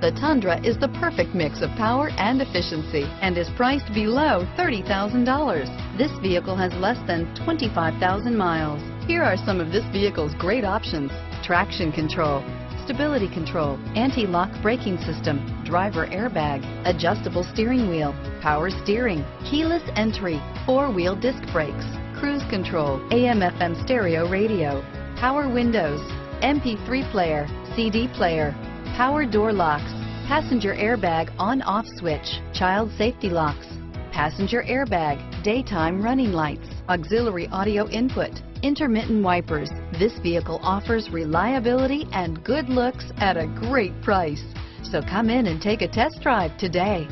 the Tundra is the perfect mix of power and efficiency and is priced below $30,000. This vehicle has less than 25,000 miles. Here are some of this vehicle's great options. Traction control, stability control, anti-lock braking system, driver airbag, adjustable steering wheel, power steering, keyless entry, four-wheel disc brakes, cruise control, AM FM stereo radio, power windows, MP3 player, CD player, power door locks, passenger airbag on-off switch, child safety locks, passenger airbag, daytime running lights, auxiliary audio input, intermittent wipers. This vehicle offers reliability and good looks at a great price. So come in and take a test drive today.